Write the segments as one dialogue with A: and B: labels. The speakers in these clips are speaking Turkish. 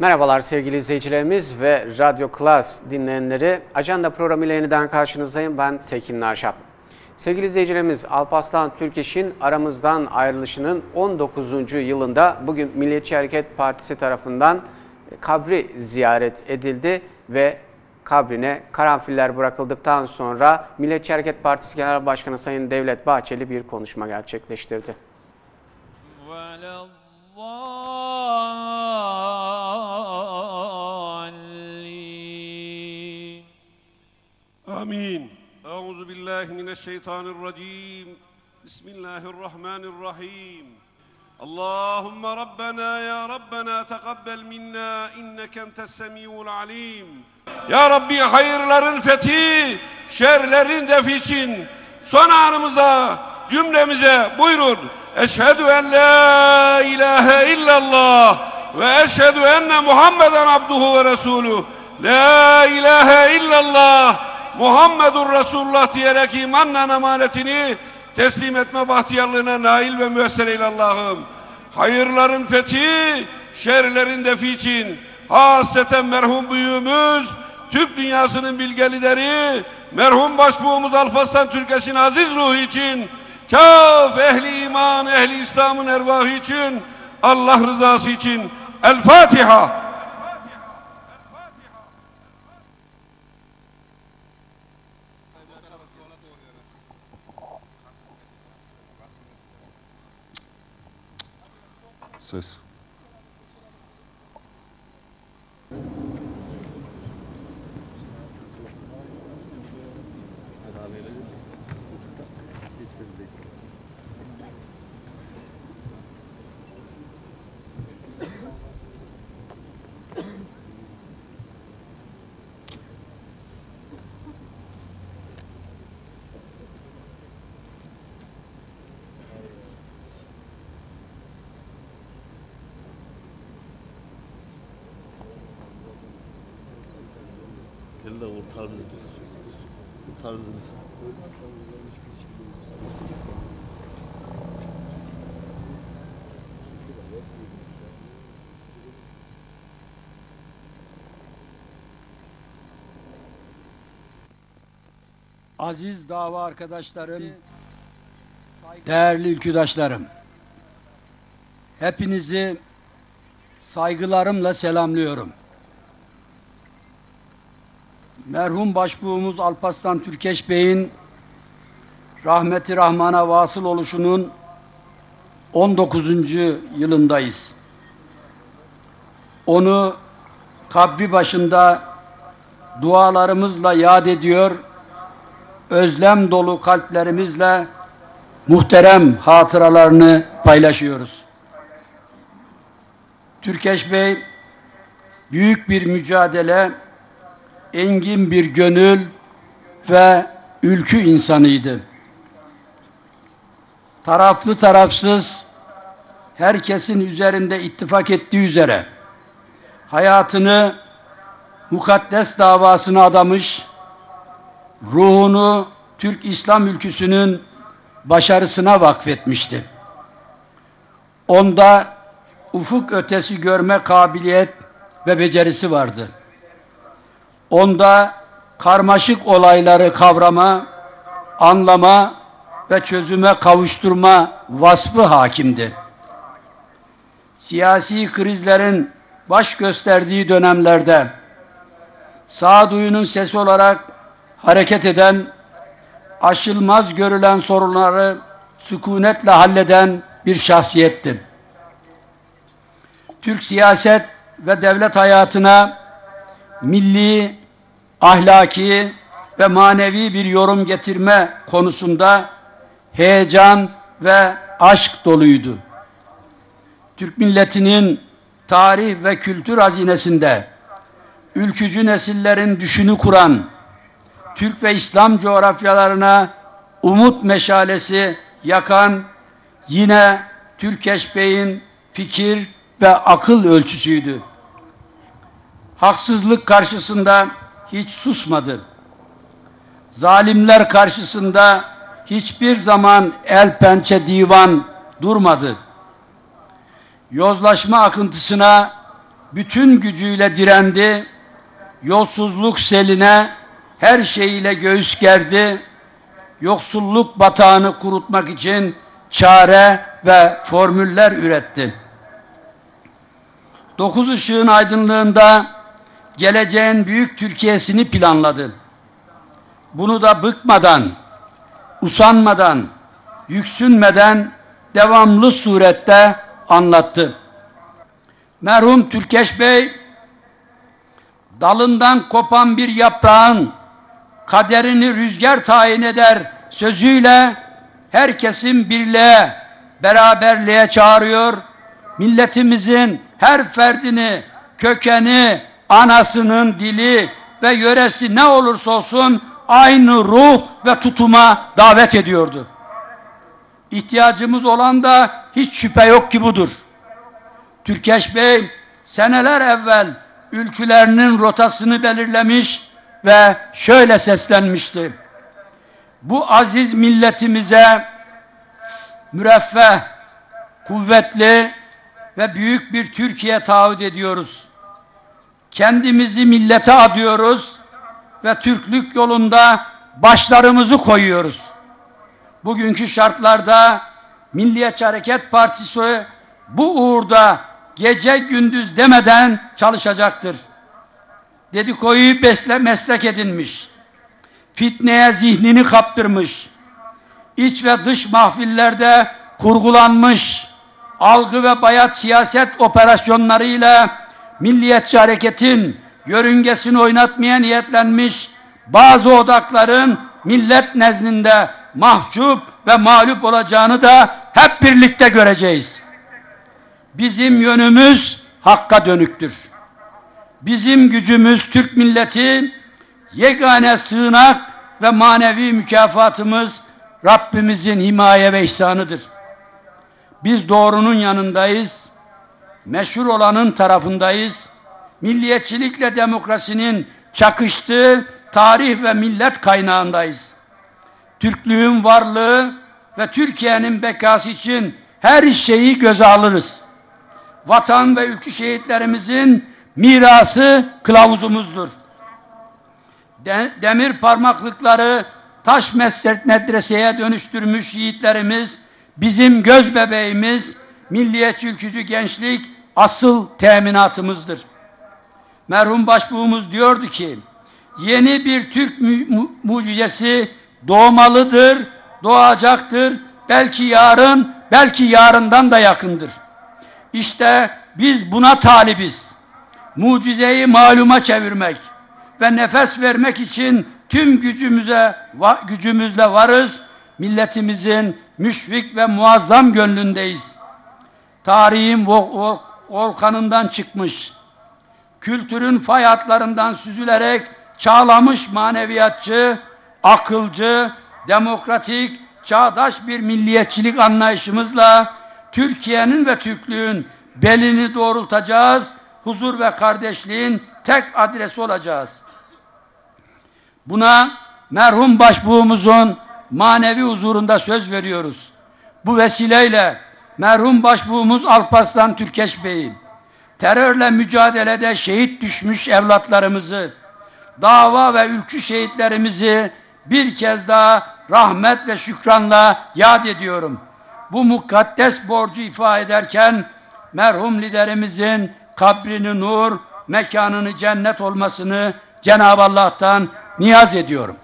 A: Merhabalar sevgili izleyicilerimiz ve Radyo Klas dinleyenleri. Ajanda programıyla yeniden karşınızdayım. Ben Tekin Narşap. Sevgili izleyicilerimiz Alparslan Türkeş'in aramızdan ayrılışının 19. yılında bugün Milliyetçi Hareket Partisi tarafından kabri ziyaret edildi ve kabrine karanfiller bırakıldıktan sonra Milliyetçi Hareket Partisi Genel Başkanı Sayın Devlet Bahçeli bir konuşma gerçekleştirdi.
B: آمين أعوذ بالله من الشيطان الرجيم بسم الله الرحمن الرحيم اللهم ربنا يا ربنا تقبل منا إنك أنت السميع العليم Ya Rabbi hayırların fethi, şerlerin defi için son anımızda cümlemize buyurun. Eşhedü en la ilahe illallah ve eşhedü enne Muhammeden abduhu ve resulü. La ilahe illallah Muhammedur Resulullah diyerek imanla emanetini teslim etme bahtiyarlığına nail ve müessir eyle Allah'ım. Hayırların fethi, şerlerin defi için hasreten merhum büyüğümüz, Türk dünyasının bilge lideri, merhum başbuğumuz Alparslan Türkeş'in aziz ruhu için, kaf ehli iman, ehli İslam'ın ervahı için, Allah rızası için El Fatiha.
C: Tschüss.
D: Gel de kurtar bizi. Kurtar bizi.
E: Aziz dava arkadaşlarım, değerli ülküdaşlarım, hepinizi saygılarımla selamlıyorum. Merhum başbuğumuz Alparslan Türkeş Bey'in rahmeti rahmana vasıl oluşunun 19. yılındayız. Onu kabri başında dualarımızla yad ediyor, özlem dolu kalplerimizle muhterem hatıralarını paylaşıyoruz. Türkeş Bey büyük bir mücadele, engin bir gönül ve ülkü insanıydı. Taraflı tarafsız herkesin üzerinde ittifak ettiği üzere hayatını mukaddes davasına adamış, ruhunu Türk İslam ülküsünün başarısına vakfetmişti. Onda ufuk ötesi görme kabiliyet ve becerisi vardı. Onda karmaşık olayları kavrama, anlama ve çözüme kavuşturma vasfı hakimdi. Siyasi krizlerin baş gösterdiği dönemlerde sağduyunun sesi olarak hareket eden, aşılmaz görülen sorunları sükunetle halleden bir şahsiyetti. Türk siyaset ve devlet hayatına milli, ahlaki ve manevi bir yorum getirme konusunda heyecan ve aşk doluydu. Türk milletinin tarih ve kültür hazinesinde ülkücü nesillerin düşünü kuran, Türk ve İslam coğrafyalarına umut meşalesi yakan yine Türkeş Bey'in fikir ve akıl ölçüsüydü. Haksızlık karşısında hiç susmadı. Zalimler karşısında hiçbir zaman el pençe divan durmadı. Yozlaşma akıntısına bütün gücüyle direndi. Yolsuzluk seline her şeyiyle göğüs gerdi. Yoksulluk batağını kurutmak için çare ve formüller üretti. Dokuz ışığın aydınlığında geleceğin büyük Türkiye'sini planladı. Bunu da bıkmadan, usanmadan, yüksünmeden devamlı surette anlattı. Merhum Türkeş Bey dalından kopan bir yaprağın kaderini rüzgar tayin eder sözüyle herkesin birliğe, beraberliğe çağırıyor. Milletimizin her ferdini, kökeni, anasının dili ve yöresi ne olursa olsun aynı ruh ve tutuma davet ediyordu. İhtiyacımız olan da hiç şüphe yok ki budur. Türkeş Bey seneler evvel ülkülerinin rotasını belirlemiş ve şöyle seslenmişti. Bu aziz milletimize müreffeh, kuvvetli ve büyük bir Türkiye taahhüt ediyoruz. Kendimizi millete adıyoruz ve Türklük yolunda başlarımızı koyuyoruz. Bugünkü şartlarda Milliyetçi Hareket Partisi bu uğurda gece gündüz demeden çalışacaktır. Dedikoyu besle meslek edinmiş. Fitneye zihnini kaptırmış. İç ve dış mahfillerde kurgulanmış. Algı ve bayat siyaset operasyonlarıyla Milliyetçi Hareket'in yörüngesini oynatmaya niyetlenmiş bazı odakların millet nezdinde mahcup ve mağlup olacağını da hep birlikte göreceğiz. Bizim yönümüz hakka dönüktür. Bizim gücümüz Türk milleti yegane sığınak ve manevi mükafatımız Rabbimizin himaye ve ihsanıdır. Biz doğrunun yanındayız. Meşhur olanın tarafındayız. Milliyetçilikle demokrasinin çakıştığı tarih ve millet kaynağındayız. Türklüğün varlığı ve Türkiye'nin bekası için her şeyi göze alırız. Vatan ve ülkü şehitlerimizin mirası kılavuzumuzdur. De- demir parmaklıkları taş medreseye dönüştürmüş yiğitlerimiz, bizim göz bebeğimiz, milliyetçi ülkücü gençlik asıl teminatımızdır. Merhum başbuğumuz diyordu ki, yeni bir Türk mu- mu- mucizesi doğmalıdır, doğacaktır. Belki yarın, belki yarından da yakındır. İşte biz buna talibiz. Mucizeyi maluma çevirmek ve nefes vermek için tüm gücümüze gücümüzle varız. Milletimizin müşfik ve muazzam gönlündeyiz. Tarihin volkanından çıkmış, kültürün fay hatlarından süzülerek çağlamış maneviyatçı, akılcı, demokratik, çağdaş bir milliyetçilik anlayışımızla Türkiye'nin ve Türklüğün belini doğrultacağız, huzur ve kardeşliğin tek adresi olacağız. Buna merhum başbuğumuzun manevi huzurunda söz veriyoruz. Bu vesileyle merhum başbuğumuz Alparslan Türkeş Bey'i, terörle mücadelede şehit düşmüş evlatlarımızı, dava ve ülkü şehitlerimizi bir kez daha rahmet ve şükranla yad ediyorum. Bu mukaddes borcu ifa ederken merhum liderimizin kabrini nur, mekanını cennet olmasını Cenab-ı Allah'tan niyaz ediyorum.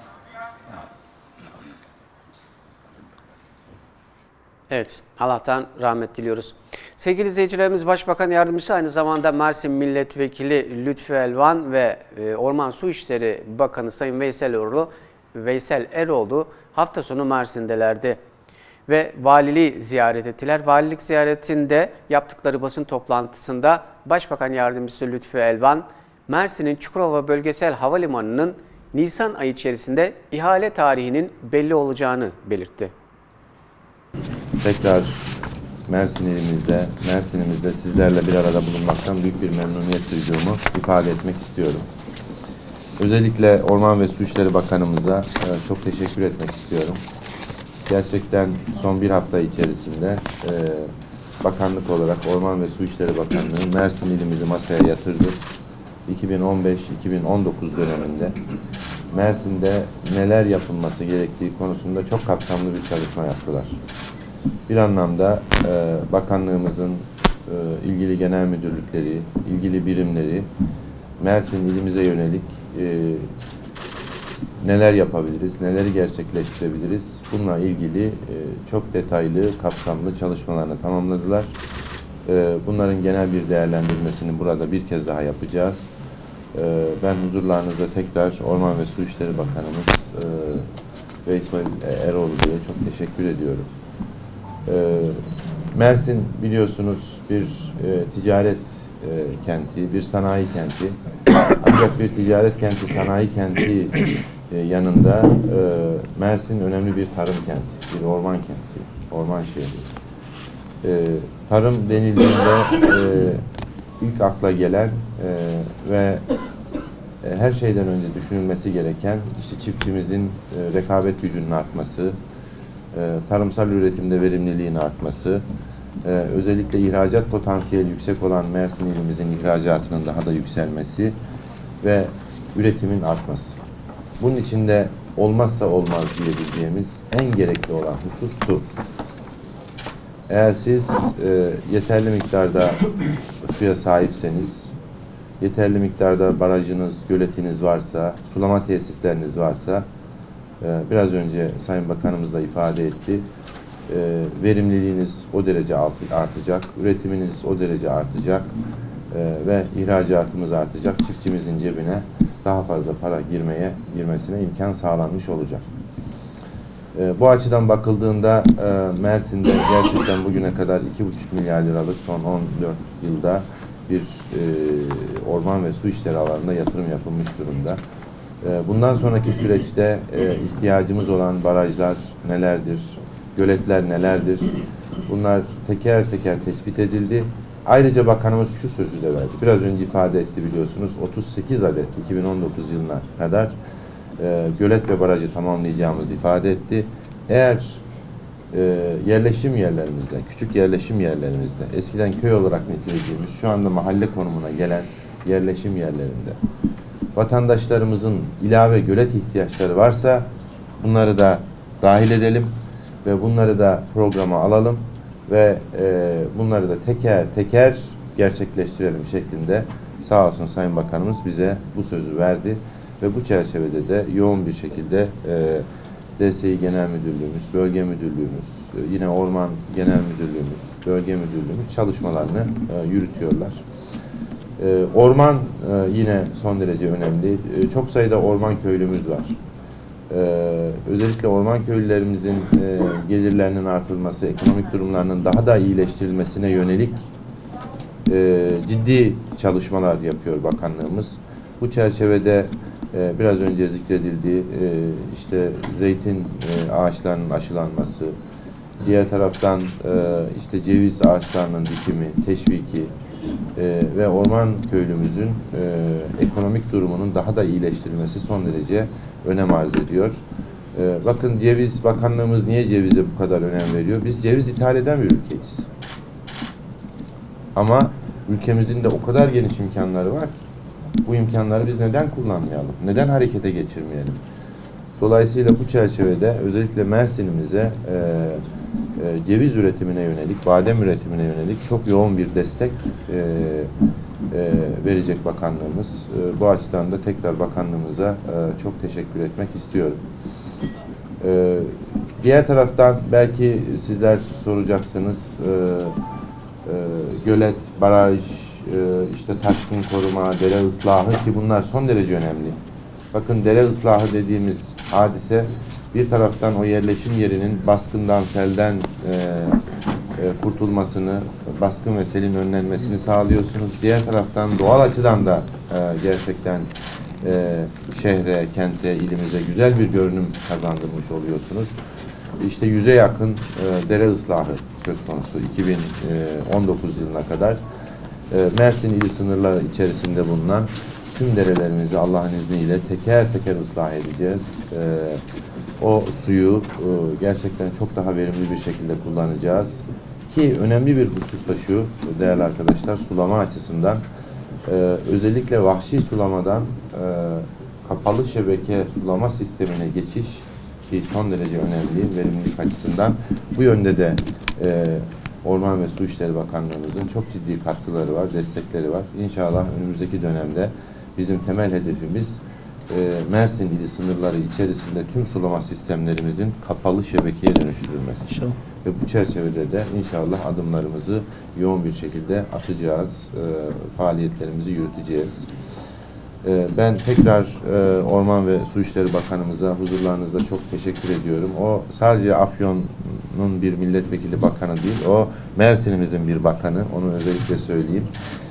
A: Evet, Allah'tan rahmet diliyoruz. Sevgili izleyicilerimiz, Başbakan Yardımcısı aynı zamanda Mersin Milletvekili Lütfü Elvan ve e, Orman Su İşleri Bakanı Sayın Veysel Eroğlu, Veysel Eroğlu hafta sonu Mersin'delerdi ve valiliği ziyaret ettiler. Valilik ziyaretinde yaptıkları basın toplantısında Başbakan Yardımcısı Lütfü Elvan, Mersin'in Çukurova Bölgesel Havalimanı'nın Nisan ayı içerisinde ihale tarihinin belli olacağını belirtti.
F: Tekrar Mersin ilimizde, Mersin'imizde sizlerle bir arada bulunmaktan büyük bir memnuniyet duyduğumu ifade etmek istiyorum. Özellikle Orman ve Su İşleri Bakanımıza e, çok teşekkür etmek istiyorum. Gerçekten son bir hafta içerisinde e, bakanlık olarak Orman ve Su İşleri Bakanlığı Mersin ilimizi masaya yatırdı. 2015-2019 döneminde Mersin'de neler yapılması gerektiği konusunda çok kapsamlı bir çalışma yaptılar. Bir anlamda e, bakanlığımızın e, ilgili genel müdürlükleri, ilgili birimleri Mersin ilimize yönelik e, neler yapabiliriz, neleri gerçekleştirebiliriz bununla ilgili e, çok detaylı, kapsamlı çalışmalarını tamamladılar. E, bunların genel bir değerlendirmesini burada bir kez daha yapacağız. E, ben huzurlarınızda tekrar Orman ve Su İşleri Bakanımız e, Veysel Eroğlu diye çok teşekkür ediyorum. Ee, Mersin biliyorsunuz bir e, ticaret e, kenti, bir sanayi kenti. Ancak bir ticaret kenti, sanayi kenti yanında Mersin önemli bir tarım kenti, bir orman kenti, orman şehri. Tarım denildiğinde ilk akla gelen e, ve e, her şeyden önce düşünülmesi gereken işte çiftçimizin e, rekabet gücünün artması, e, tarımsal üretimde verimliliğin artması, e, özellikle ihracat potansiyeli yüksek olan Mersin ilimizin ihracatının daha da yükselmesi ve üretimin artması. Bunun içinde olmazsa olmaz diyebileceğimiz en gerekli olan husus su. Eğer siz e, yeterli miktarda suya sahipseniz, yeterli miktarda barajınız, göletiniz varsa, sulama tesisleriniz varsa, ee, biraz önce Sayın Bakanımız da ifade etti. Ee, Verimliliğiniz o derece art- artacak, üretiminiz o derece artacak ee, ve ihracatımız artacak. Çiftçimizin cebine daha fazla para girmeye girmesine imkan sağlanmış olacak. Bu açıdan bakıldığında e, Mersin'de gerçekten bugüne kadar 2,5 milyar liralık son 14 yılda bir e, orman ve su işleri alanında yatırım yapılmış durumda. Ee, Bundan sonraki süreçte e, ihtiyacımız olan barajlar nelerdir, göletler nelerdir? Bunlar teker teker tespit edildi. Ayrıca bakanımız şu sözü de verdi. Biraz önce ifade etti biliyorsunuz. 38 adet 2019 yılına kadar e, gölet ve barajı tamamlayacağımızı ifade etti. Eğer e, yerleşim yerlerimizde, küçük yerleşim yerlerimizde, eskiden köy olarak nitelediğimiz, şu anda mahalle konumuna gelen yerleşim yerlerinde vatandaşlarımızın ilave gölet ihtiyaçları varsa bunları da dahil edelim ve bunları da programa alalım ve e, bunları da teker teker gerçekleştirelim şeklinde sağ olsun Sayın Bakanımız bize bu sözü verdi ve bu çerçevede de yoğun bir şekilde e, DSİ Genel Müdürlüğümüz, Bölge Müdürlüğümüz, e, yine Orman Genel Müdürlüğümüz, Bölge Müdürlüğümüz çalışmalarını e, yürütüyorlar. Ee, Orman e, yine son derece önemli. Ee, Çok sayıda orman köylümüz var. Ee, Özellikle orman köylülerimizin e, gelirlerinin artırılması, ekonomik durumlarının daha da iyileştirilmesine yönelik e, ciddi çalışmalar yapıyor bakanlığımız. Bu çerçevede e, biraz önce zikredildiği e, işte zeytin e, ağaçlarının aşılanması, diğer taraftan e, işte ceviz ağaçlarının dikimi, teşviki, ve orman köylümüzün ekonomik durumunun daha da iyileştirilmesi son derece önem arz ediyor. Bakın ceviz bakanlığımız niye cevize bu kadar önem veriyor? Biz ceviz ithal eden bir ülkeyiz. Ama ülkemizin de o kadar geniş imkanları var ki bu imkanları biz neden kullanmayalım? Neden harekete geçirmeyelim? Dolayısıyla bu çerçevede özellikle Mersin'imize e, e, ceviz üretimine yönelik, badem üretimine yönelik çok yoğun bir destek e, e, verecek bakanlığımız. E, bu açıdan da tekrar bakanlığımıza e, çok teşekkür etmek istiyorum. E, diğer taraftan belki sizler soracaksınız, e, e, gölet, baraj, işte taşkın koruma, dere ıslahı ki bunlar son derece önemli. Bakın dere ıslahı dediğimiz hadise bir taraftan o yerleşim yerinin baskından, selden e, e, kurtulmasını, baskın ve selin önlenmesini sağlıyorsunuz. Diğer taraftan doğal açıdan da e, gerçekten şehre, kente, ilimize güzel bir görünüm kazandırmış oluyorsunuz. İşte yüze yakın e, dere ıslahı söz konusu 2019 yılına kadar. E, Mersin ili sınırları içerisinde bulunan tüm derelerimizi Allah'ın izniyle teker teker ıslah edeceğiz. E, o suyu e, gerçekten çok daha verimli bir şekilde kullanacağız. Ki önemli bir husus da şu değerli arkadaşlar sulama açısından e, özellikle vahşi sulamadan e, kapalı şebeke sulama sistemine geçiş ki son derece önemli verimlilik açısından bu yönde de e, Orman ve Su İşleri Bakanlığımızın çok ciddi katkıları var, destekleri var. İnşallah önümüzdeki dönemde bizim temel hedefimiz e, Mersin ili sınırları içerisinde tüm sulama sistemlerimizin kapalı şebekeye dönüştürülmesi. Ve bu çerçevede de inşallah adımlarımızı yoğun bir şekilde atacağız, e, faaliyetlerimizi yürüteceğiz. E, ben tekrar e, Orman ve Su İşleri Bakanımıza huzurlarınızda çok teşekkür ediyorum. O sadece Afyon'un bir milletvekili bakanı değil, o Mersin'imizin bir bakanı, onu özellikle söyleyeyim.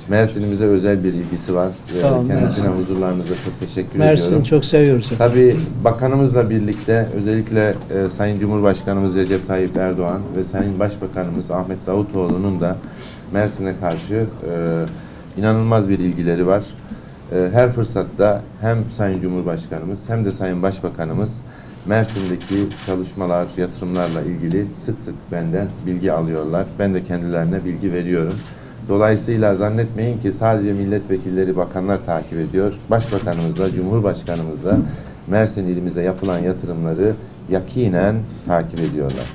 F: Mersin'imize özel bir ilgisi var.
C: Olun,
F: Kendisine
C: Mersin.
F: huzurlarınızda çok teşekkür
C: Mersin'i
F: ediyorum.
C: çok seviyoruz.
F: Tabii bakanımızla birlikte özellikle e, Sayın Cumhurbaşkanımız Recep Tayyip Erdoğan ve Sayın Başbakanımız Ahmet Davutoğlu'nun da Mersin'e karşı e, inanılmaz bir ilgileri var. E, her fırsatta hem Sayın Cumhurbaşkanımız hem de Sayın Başbakanımız Mersin'deki çalışmalar, yatırımlarla ilgili sık sık benden bilgi alıyorlar. Ben de kendilerine bilgi veriyorum. Dolayısıyla zannetmeyin ki sadece milletvekilleri, bakanlar takip ediyor. Başbakanımız da, Cumhurbaşkanımız da Mersin ilimizde yapılan yatırımları yakinen takip ediyorlar.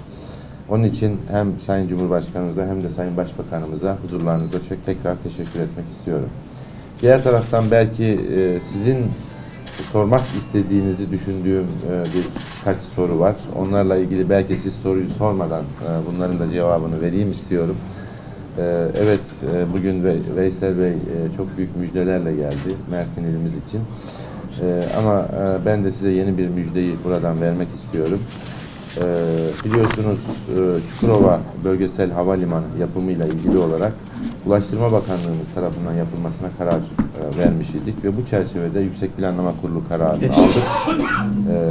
F: Onun için hem Sayın Cumhurbaşkanımıza hem de Sayın Başbakanımıza huzurlarınızda çok tekrar teşekkür etmek istiyorum. Diğer taraftan belki e, sizin sormak istediğinizi düşündüğüm e, birkaç soru var. Onlarla ilgili belki siz soruyu sormadan e, bunların da cevabını vereyim istiyorum. Ee, Evet, e, bugün Ve- Veysel Bey e, çok büyük müjdelerle geldi Mersin ilimiz için. Ee, Ama e, ben de size yeni bir müjdeyi buradan vermek istiyorum. Ee, Biliyorsunuz e, Çukurova Bölgesel Havalimanı yapımıyla ilgili olarak Ulaştırma Bakanlığımız tarafından yapılmasına karar e, vermiş idik ve bu çerçevede Yüksek Planlama Kurulu kararını aldık. Ee,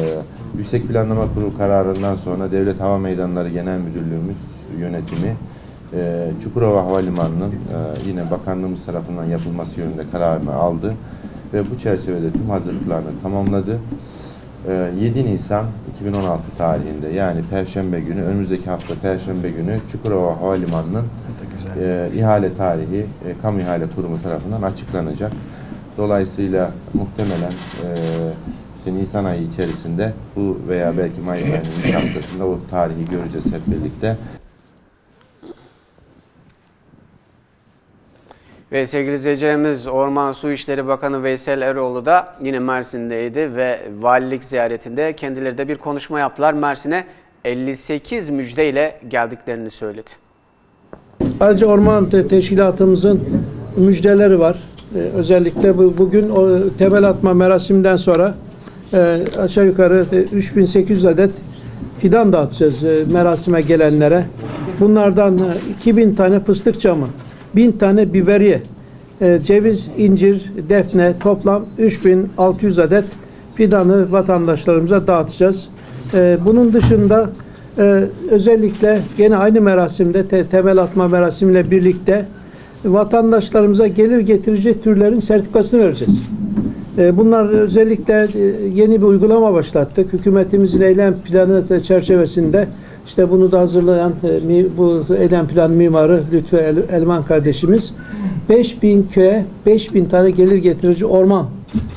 F: Yüksek Planlama Kurulu kararından sonra Devlet Hava Meydanları Genel Müdürlüğümüz yönetimi e, Çukurova Havalimanı'nın e, yine bakanlığımız tarafından yapılması yönünde kararını aldı ve bu çerçevede tüm hazırlıklarını tamamladı. E, 7 Nisan 2016 tarihinde yani Perşembe günü, önümüzdeki hafta Perşembe günü Çukurova Havalimanı'nın e, ihale tarihi e, Kamu İhale Kurumu tarafından açıklanacak. Dolayısıyla muhtemelen e, işte Nisan ayı içerisinde bu veya belki Mayıs ayının ilk haftasında o tarihi göreceğiz hep birlikte.
A: Ve sevgili izleyicilerimiz Orman Su İşleri Bakanı Veysel Eroğlu da yine Mersin'deydi ve valilik ziyaretinde kendileri de bir konuşma yaptılar. Mersin'e 58 müjdeyle geldiklerini söyledi.
C: Ayrıca Orman Te- Teşkilatımızın müjdeleri var. Ee, özellikle bu, bugün o temel atma merasiminden sonra e, aşağı yukarı e, 3800 adet fidan dağıtacağız e, merasime gelenlere. Bunlardan e, 2000 tane fıstık çamı, 1000 tane biberiye, e, ceviz, incir, defne toplam 3600 adet fidanı vatandaşlarımıza dağıtacağız. E, bunun dışında e, özellikle gene aynı merasimde te- temel atma merasimiyle birlikte vatandaşlarımıza gelir getirici türlerin sertifikasını vereceğiz. E, Bunlar özellikle e, yeni bir uygulama başlattık. Hükümetimizin eylem planı çerçevesinde işte bunu da hazırlayan e, bu eylem plan mimarı Lütfü El- Elman kardeşimiz 5000 köye 5000 tane gelir getirici orman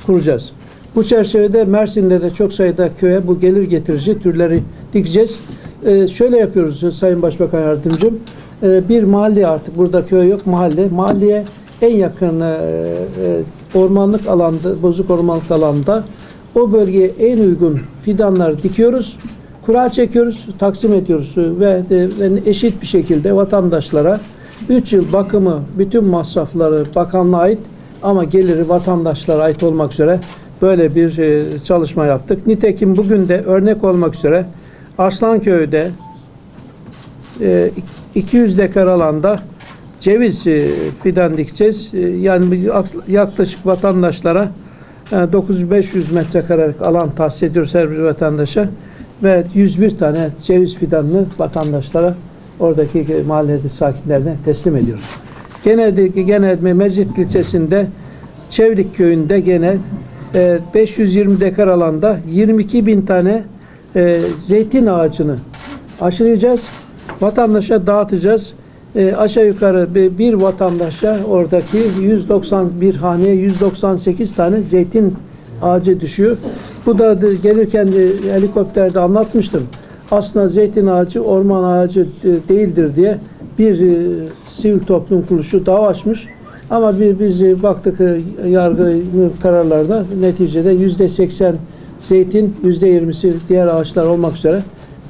C: kuracağız. Bu çerçevede Mersin'de de çok sayıda köye bu gelir getirici türleri dikeceğiz. Ee, şöyle yapıyoruz Sayın Başbakan Yardımcım. Ee, bir mahalle artık burada köy yok mahalle. Mahalleye en yakın e, e, ormanlık alanda, bozuk ormanlık alanda o bölgeye en uygun fidanları dikiyoruz. Kura çekiyoruz, taksim ediyoruz ve, eşit bir şekilde vatandaşlara 3 yıl bakımı, bütün masrafları bakanlığa ait ama geliri vatandaşlara ait olmak üzere böyle bir e, çalışma yaptık. Nitekim bugün de örnek olmak üzere Arslanköy'de e, 200 dekar alanda ceviz e, fidan dikeceğiz. E, Yani yaklaşık vatandaşlara e, 9500 metrekarelik alan tahsis ediyoruz her bir vatandaşa ve 101 tane ceviz fidanını vatandaşlara oradaki e, mahallede sakinlerine teslim ediyoruz. Gene de, gene Mezit ilçesinde Çevrik köyünde gene e, 520 dekar alanda 22 bin tane e, zeytin ağacını aşılayacağız. Vatandaşa dağıtacağız. e, aşağı yukarı bir vatandaşa oradaki 191 haneye 198 tane zeytin ağacı düşüyor. Bu da gelirken de helikopterde anlatmıştım. Aslında zeytin ağacı orman ağacı değildir diye bir e, sivil toplum kuruluşu dava açmış. Ama bir, biz e, baktık e, yargının kararlarına neticede yüzde seksen zeytin, yüzde yirmisi diğer ağaçlar olmak üzere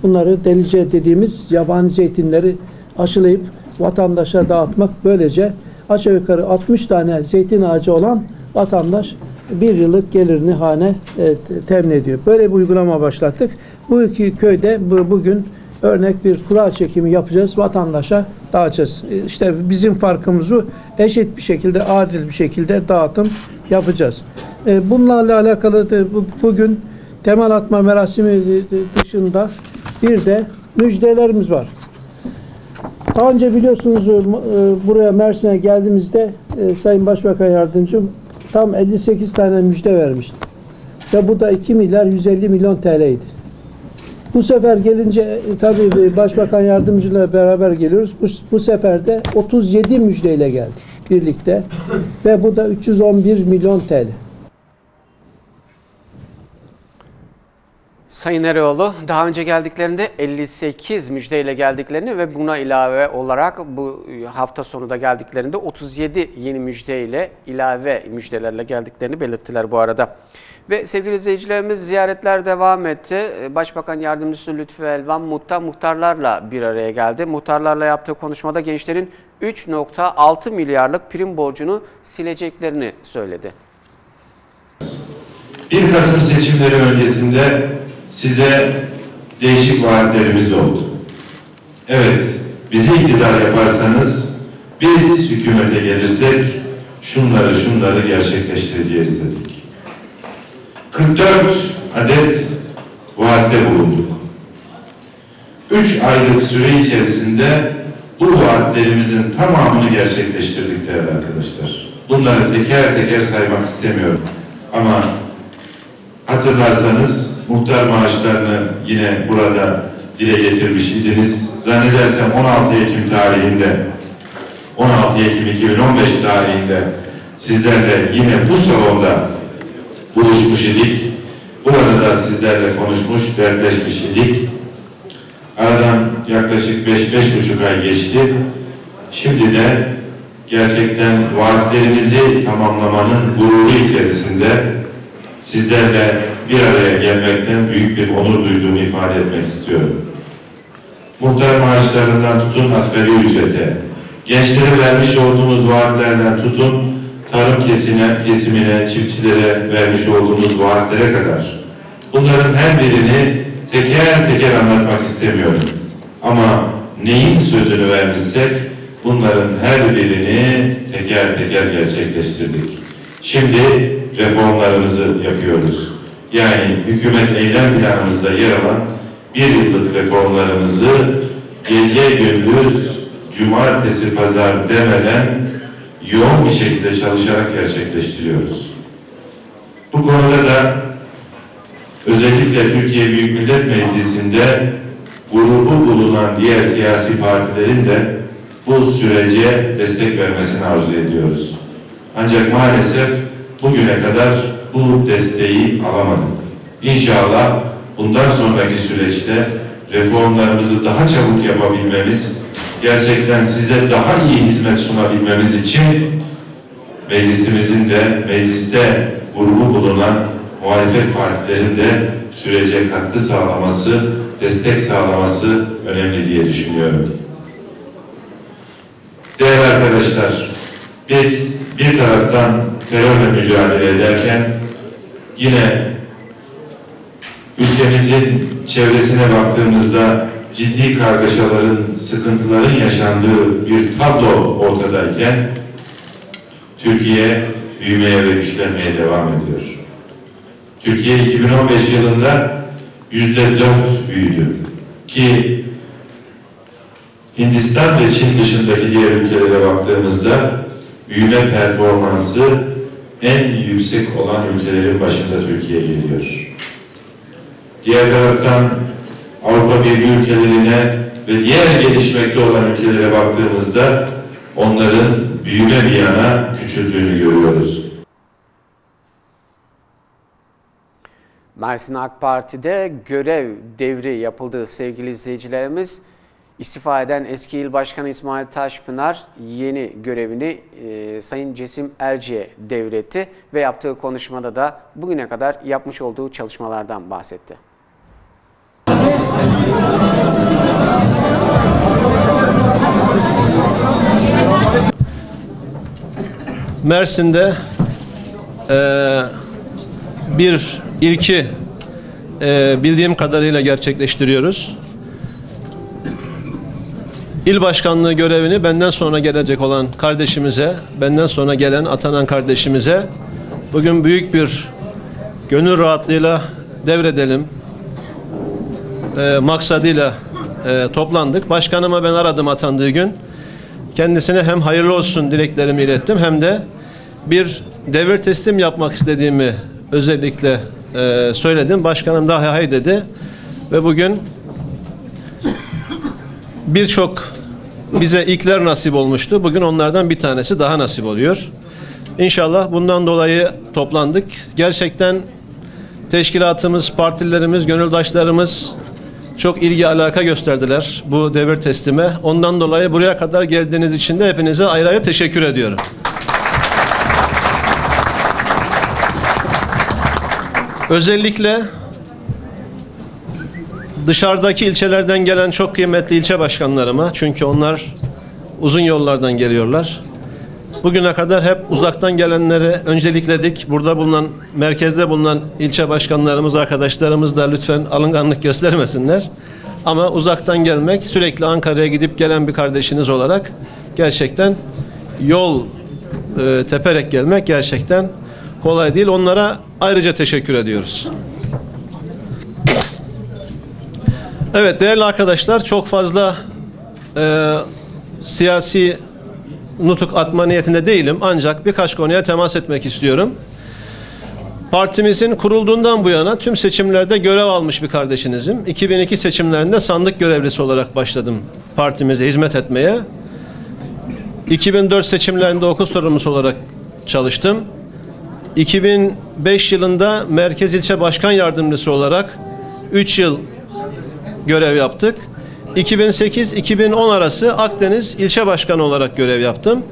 C: bunları delice dediğimiz yabani zeytinleri aşılayıp vatandaşa dağıtmak böylece aşağı yukarı 60 tane zeytin ağacı olan vatandaş bir yıllık gelirini hane e, temin ediyor. Böyle bir uygulama başlattık. Bu iki köyde bu, bugün örnek bir kura çekimi yapacağız. Vatandaşa dağıtacağız. E, İşte bizim farkımızı eşit bir şekilde, adil bir şekilde dağıtım yapacağız. E, Bunlarla alakalı da bu- bugün temel atma merasimi dışında bir de müjdelerimiz var. Daha önce biliyorsunuz e, buraya Mersin'e geldiğimizde e, Sayın Başbakan Yardımcım tam 58 tane müjde vermişti. Ve bu da 2 milyar 150 milyon TL'ydi. Bu sefer gelince e, tabii Başbakan Yardımcıyla beraber geliyoruz. Bu, bu sefer de 37 müjdeyle geldik birlikte. Ve bu da 311 milyon TL.
A: Sayın Eroğlu daha önce geldiklerinde 58 müjdeyle geldiklerini ve buna ilave olarak bu hafta sonu da geldiklerinde 37 yeni müjdeyle ilave müjdelerle geldiklerini belirttiler bu arada. Ve sevgili izleyicilerimiz ziyaretler devam etti. Başbakan Yardımcısı Lütfü Elvan Muhtar muhtarlarla bir araya geldi. Muhtarlarla yaptığı konuşmada gençlerin 3.6 milyarlık prim borcunu sileceklerini söyledi.
F: 1 Kasım seçimleri öncesinde size değişik vaatlerimiz oldu. Evet, bizi iktidar yaparsanız biz hükümete gelirsek şunları şunları gerçekleştireceğiz dedik. 44 adet vaatte bulunduk. 3 aylık süre içerisinde bu vaatlerimizin tamamını gerçekleştirdik değerli arkadaşlar. Bunları teker teker saymak istemiyorum. Ama hatırlarsanız muhtar maaşlarını yine burada dile getirmiş idiniz. Zannedersem 16 Ekim tarihinde 16 Ekim 2015 tarihinde sizlerle yine bu salonda buluşmuş idik. Burada da sizlerle konuşmuş, dertleşmiş idik. Aradan yaklaşık 5-5,5 ay geçti. Şimdi de gerçekten vaatlerimizi tamamlamanın gururu içerisinde sizlerle bir araya gelmekten büyük bir onur duyduğumu ifade etmek istiyorum. Muhtar maaşlarından tutun asgari ücrete, gençlere vermiş olduğumuz vaatlerden tutun tarım kesine, kesimine, çiftçilere vermiş olduğumuz vaatlere kadar. Bunların her birini teker teker anlatmak istemiyorum. Ama neyin sözünü vermişsek bunların her birini teker teker gerçekleştirdik. Şimdi reformlarımızı yapıyoruz. Yani hükümet eylem planımızda yer alan bir yıllık reformlarımızı gece gündüz cumartesi pazar demeden yoğun bir şekilde çalışarak gerçekleştiriyoruz. Bu konuda da özellikle Türkiye Büyük Millet Meclisi'nde grubu bulunan diğer siyasi partilerin de bu sürece destek vermesini arzu ediyoruz. Ancak maalesef bugüne kadar bu desteği alamadık. İnşallah bundan sonraki süreçte reformlarımızı daha çabuk yapabilmemiz, gerçekten size daha iyi hizmet sunabilmemiz için meclisimizin de mecliste grubu bulunan muhalefet partilerin de sürece katkı sağlaması, destek sağlaması önemli diye düşünüyorum. Değerli arkadaşlar, biz bir taraftan terörle mücadele ederken yine ülkemizin çevresine baktığımızda ciddi kargaşaların, sıkıntıların yaşandığı bir tablo ortadayken Türkiye büyümeye ve güçlenmeye devam ediyor. Türkiye 2015 yılında yüzde dört büyüdü ki Hindistan ve Çin dışındaki diğer ülkelere baktığımızda büyüme performansı en yüksek olan ülkelerin başında Türkiye geliyor. Diğer taraftan Avrupa Birliği ülkelerine
G: ve diğer gelişmekte olan ülkelere baktığımızda onların büyüme bir yana küçüldüğünü görüyoruz.
A: Mersin AK Parti'de görev devri yapıldı sevgili izleyicilerimiz. İstifa eden eski il başkanı İsmail Taşpınar yeni görevini e, Sayın Cesim Erci'ye devretti ve yaptığı konuşmada da bugüne kadar yapmış olduğu çalışmalardan bahsetti.
H: Mersin'de eee, bir ilki eee, bildiğim kadarıyla gerçekleştiriyoruz. İl başkanlığı görevini benden sonra gelecek olan kardeşimize, benden sonra gelen atanan kardeşimize bugün büyük bir gönül rahatlığıyla devredelim eee, maksadıyla eee, toplandık. Başkanıma ben aradım atandığı gün. Kendisine hem hayırlı olsun dileklerimi ilettim hem de bir devir teslim yapmak istediğimi özellikle e, söyledim. Başkanım da hay hay dedi. Ve bugün birçok bize ilkler nasip olmuştu. Bugün onlardan bir tanesi daha nasip oluyor. İnşallah bundan dolayı toplandık. Gerçekten teşkilatımız, partilerimiz, gönüldaşlarımız çok ilgi alaka gösterdiler bu devir teslime. Ondan dolayı buraya kadar geldiğiniz için de hepinize ayrı ayrı teşekkür ediyorum. Özellikle dışarıdaki ilçelerden gelen çok kıymetli ilçe başkanlarıma çünkü onlar uzun yollardan geliyorlar. Bugüne kadar hep uzaktan gelenleri öncelikledik. Burada bulunan, merkezde bulunan ilçe başkanlarımız, arkadaşlarımız da lütfen alınganlık göstermesinler. Ama uzaktan gelmek, sürekli Ankara'ya gidip gelen bir kardeşiniz olarak gerçekten yol e, teperek gelmek gerçekten kolay değil. Onlara ayrıca teşekkür ediyoruz. Evet değerli arkadaşlar çok fazla e, siyasi nutuk atma niyetinde değilim. Ancak birkaç konuya temas etmek istiyorum. Partimizin kurulduğundan bu yana tüm seçimlerde görev almış bir kardeşinizim. 2002 seçimlerinde sandık görevlisi olarak başladım partimize hizmet etmeye. 2004 seçimlerinde okul sorumlusu olarak çalıştım. 2005 yılında Merkez İlçe Başkan Yardımcısı olarak 3 yıl görev yaptık. 2008-2010 arası Akdeniz İlçe Başkanı olarak görev yaptım.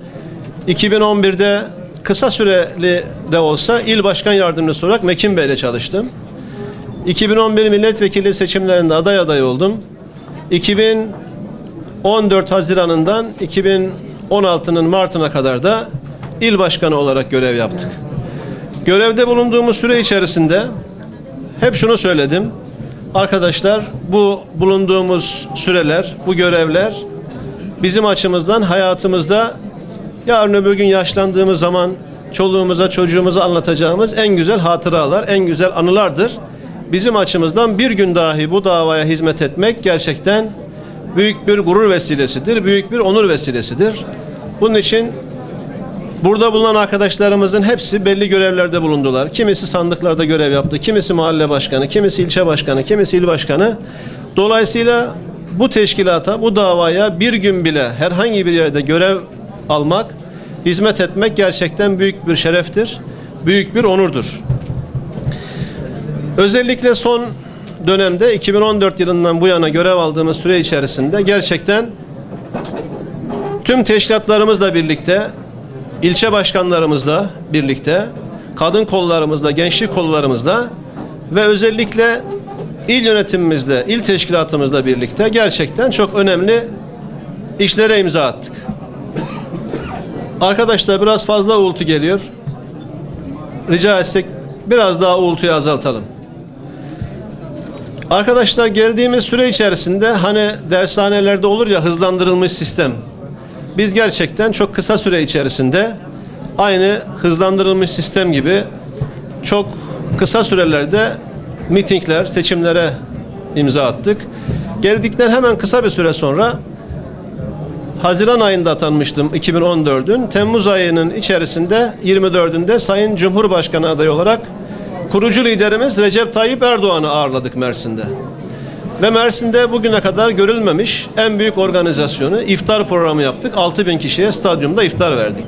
H: 2011'de kısa süreli de olsa il başkan yardımcısı olarak Mekin Bey'le çalıştım. 2011 milletvekili seçimlerinde aday aday oldum. 2014 Haziran'ından 2016'nın Mart'ına kadar da il başkanı olarak görev yaptık. Görevde bulunduğumuz süre içerisinde hep şunu söyledim. Arkadaşlar bu bulunduğumuz süreler, bu görevler bizim açımızdan hayatımızda yarın öbür gün yaşlandığımız zaman çoluğumuza çocuğumuza anlatacağımız en güzel hatıralar, en güzel anılardır. Bizim açımızdan bir gün dahi bu davaya hizmet etmek gerçekten büyük bir gurur vesilesidir, büyük bir onur vesilesidir. Bunun için Burada bulunan arkadaşlarımızın hepsi belli görevlerde bulundular. Kimisi sandıklarda görev yaptı, kimisi mahalle başkanı, kimisi ilçe başkanı, kimisi il başkanı. Dolayısıyla bu teşkilata, bu davaya bir gün bile herhangi bir yerde görev almak, hizmet etmek gerçekten büyük bir şereftir, büyük bir onurdur. Özellikle son dönemde 2014 yılından bu yana görev aldığımız süre içerisinde gerçekten tüm teşkilatlarımızla birlikte ilçe başkanlarımızla birlikte, kadın kollarımızla, gençlik kollarımızla ve özellikle il yönetimimizle, il teşkilatımızla birlikte gerçekten çok önemli işlere imza attık. Arkadaşlar biraz fazla uğultu geliyor. Rica etsek biraz daha uğultuyu azaltalım. Arkadaşlar geldiğimiz süre içerisinde hani dershanelerde olur ya hızlandırılmış sistem. Biz gerçekten çok kısa süre içerisinde aynı hızlandırılmış sistem gibi çok kısa sürelerde mitingler, seçimlere imza attık. Geldikten hemen kısa bir süre sonra Haziran ayında atanmıştım 2014'ün. Temmuz ayının içerisinde 24'ünde Sayın Cumhurbaşkanı adayı olarak kurucu liderimiz Recep Tayyip Erdoğan'ı ağırladık Mersin'de. Ve Mersin'de bugüne kadar görülmemiş en büyük organizasyonu iftar programı yaptık. 6000 kişiye stadyumda iftar verdik.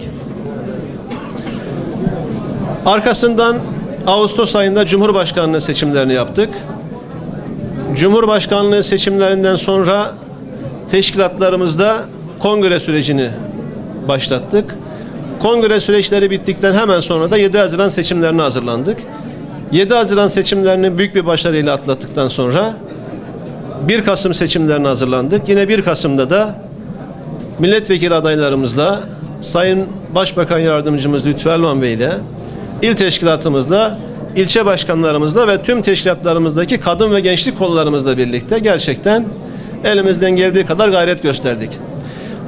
H: Arkasından Ağustos ayında Cumhurbaşkanlığı seçimlerini yaptık. Cumhurbaşkanlığı seçimlerinden sonra teşkilatlarımızda kongre sürecini başlattık. Kongre süreçleri bittikten hemen sonra da 7 Haziran seçimlerine hazırlandık. 7 Haziran seçimlerini büyük bir başarıyla atlattıktan sonra 1 Kasım seçimlerine hazırlandık. Yine 1 Kasım'da da milletvekili adaylarımızla Sayın Başbakan Yardımcımız Lütfü Elvan Bey ile il teşkilatımızla, ilçe başkanlarımızla ve tüm teşkilatlarımızdaki kadın ve gençlik kollarımızla birlikte gerçekten elimizden geldiği kadar gayret gösterdik.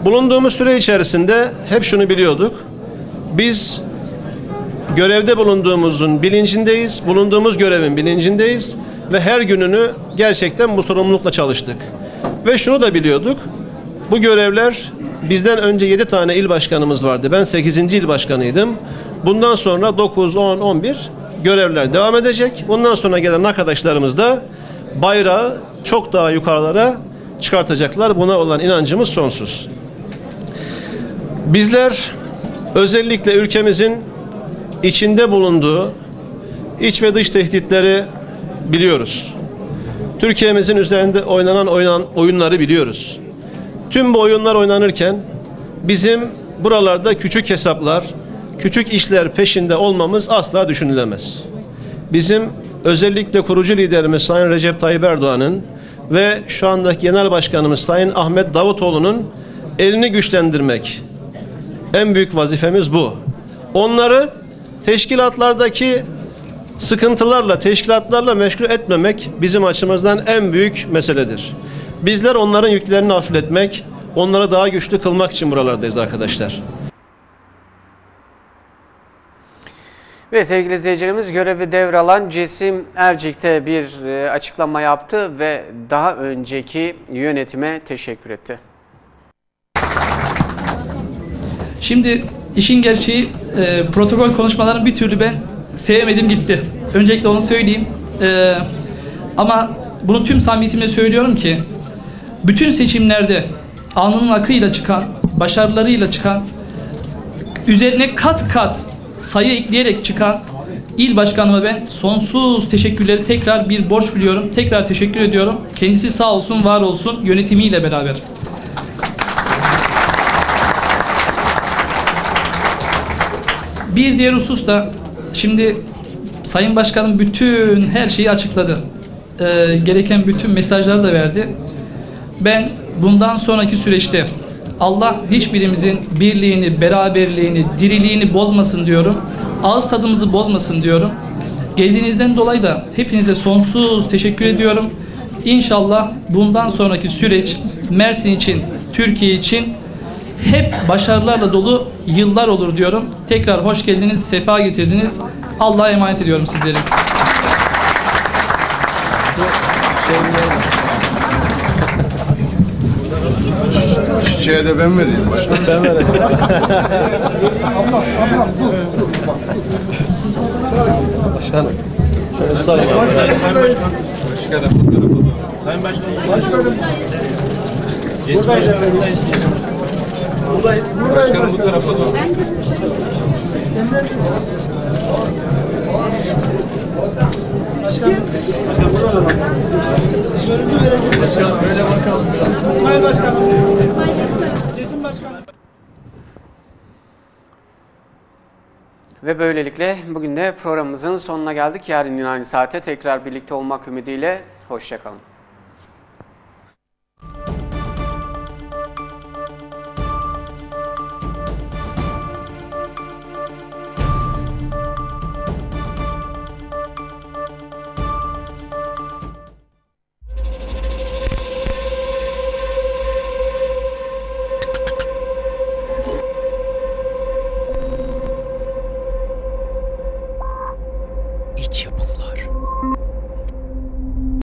H: Bulunduğumuz süre içerisinde hep şunu biliyorduk. Biz görevde bulunduğumuzun bilincindeyiz, bulunduğumuz görevin bilincindeyiz ve her gününü gerçekten bu sorumlulukla çalıştık. Ve şunu da biliyorduk. Bu görevler bizden önce 7 tane il başkanımız vardı. Ben 8. il başkanıydım. Bundan sonra 9, 10, 11 görevler devam edecek. Bundan sonra gelen arkadaşlarımız da bayrağı çok daha yukarılara çıkartacaklar. Buna olan inancımız sonsuz. Bizler özellikle ülkemizin içinde bulunduğu iç ve dış tehditleri biliyoruz. Türkiye'mizin üzerinde oynanan oynan, oyunları biliyoruz. Tüm bu oyunlar oynanırken bizim buralarda küçük hesaplar, küçük işler peşinde olmamız asla düşünülemez. Bizim özellikle kurucu liderimiz Sayın Recep Tayyip Erdoğan'ın ve şu andaki genel başkanımız Sayın Ahmet Davutoğlu'nun elini güçlendirmek, en büyük vazifemiz bu. Onları teşkilatlardaki sıkıntılarla, teşkilatlarla meşgul etmemek bizim açımızdan en büyük meseledir. Bizler onların yüklerini hafifletmek, onları daha güçlü kılmak için buralardayız arkadaşlar.
A: Ve sevgili izleyicilerimiz görevi devralan Cesim Ercik'te bir e, açıklama yaptı ve daha önceki yönetime teşekkür etti.
I: Şimdi işin gerçeği e, protokol konuşmalarını bir türlü ben sevmedim gitti. Öncelikle onu söyleyeyim. E, ama bunu tüm samimiyetimle söylüyorum ki bütün seçimlerde alnının akıyla çıkan, başarılarıyla çıkan, üzerine kat kat sayı ekleyerek çıkan il başkanıma ben sonsuz teşekkürleri tekrar bir borç biliyorum. Tekrar teşekkür ediyorum. Kendisi sağ olsun, var olsun yönetimiyle beraber. Bir diğer husus da şimdi Sayın Başkanım bütün her şeyi açıkladı. Ee, gereken bütün mesajları da verdi. Ben bundan sonraki süreçte Allah hiçbirimizin birliğini, beraberliğini, diriliğini bozmasın diyorum. Ağız tadımızı bozmasın diyorum. Geldiğinizden dolayı da hepinize sonsuz teşekkür ediyorum. İnşallah bundan sonraki süreç Mersin için, Türkiye için hep başarılarla dolu yıllar olur diyorum. Tekrar hoş geldiniz, sefa getirdiniz. Allah'a emanet ediyorum sizleri.
J: Çiçeğe de ben vereyim başkanım. Ben vereyim.
D: Sayın Başkanım. Başkanım. Buradayız efendim. Buradayız. Başkanım bu tarafa doğru. Başkanım böyle bakalım. İsmail Başkanım. Kesin Başkanım.
A: Ve böylelikle bugün de programımızın sonuna geldik. Yarın yine aynı saate tekrar birlikte olmak ümidiyle. Hoşçakalın.